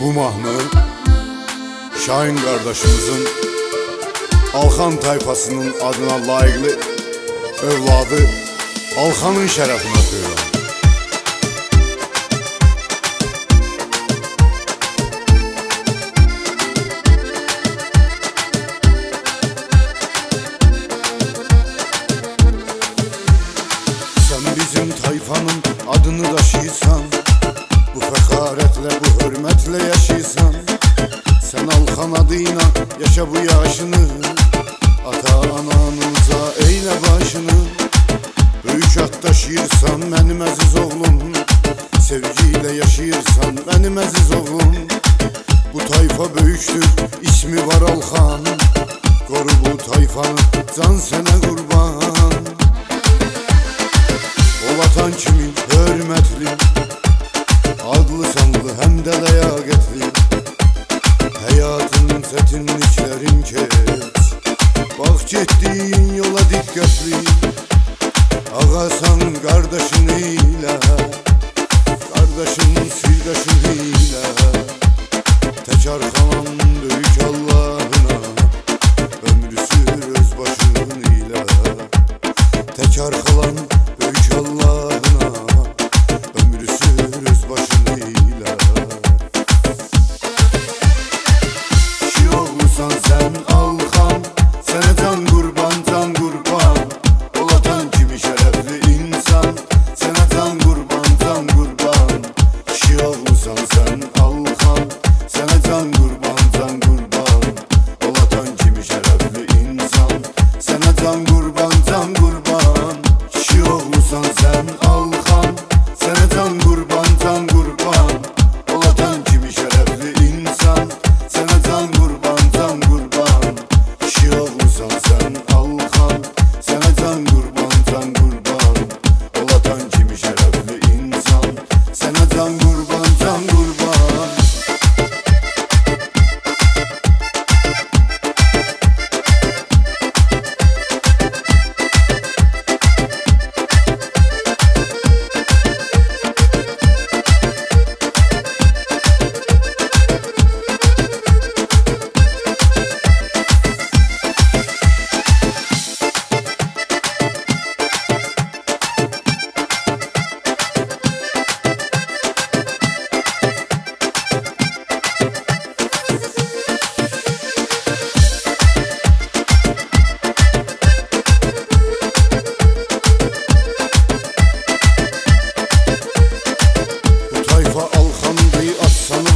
Bu mahnı Şahin kardeşimizin Alxan tayfasının adına layıqlı övladı Alxanın şərəfinə oxuyuram. Sen bizim tayfanın adını daşıysan Fəxarətlə, bu hörmətlə yaşaysan Sen Alxan adıyla yaşa bu yaşını. Ata ananıza eyle başını. Böyük at taşıyırsan benim əziz oğlum. Sevgiyle yaşayırsan benim əziz oğlum. Bu tayfa böyüktür, ismi var Alxan Koru bu tayfanı, can sənə qurban O vatan kimi hörmətli Adlı həm də ləyaqətli Həyatın çətinliklərin keç Bax getdiyin yola diqqətli Ağasan qardaşın ilə Qardaşın sirdaşın ilə Təkar xalan sen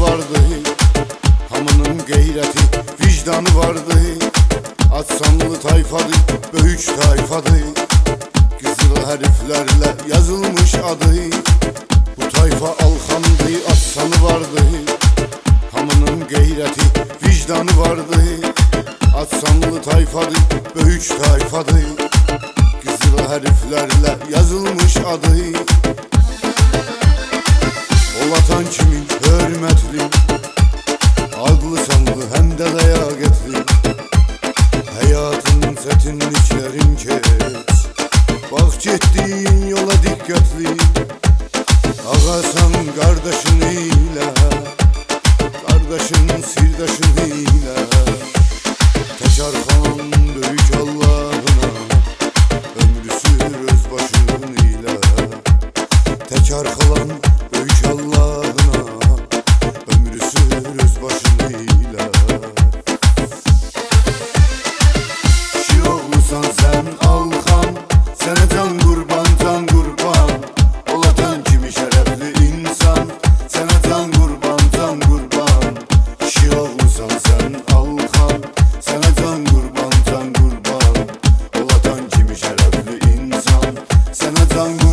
vardı. Hamının qeyrəti, vicdanı vardı. Aslanlı tayfadı, böyük tayfadı. Qızıl hərflərlə yazılmış adı. Bu tayfa alxandı, aslanı vardı. Hamının qeyrəti, vicdanı vardı. Aslanlı tayfadı, böyük tayfadı. Qızıl hərflərlə yazılmış adı. O vatan kimi yoldan Bak getdiyin yola dikkatli. Ağasan qardaşın ilə Qardaşın sirdaşın ilə Təkarxan böyük Allahına. Ömrü sür öz başın ilə Təkarxalan Keine Tango